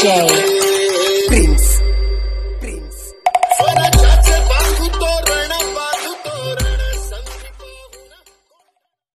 J.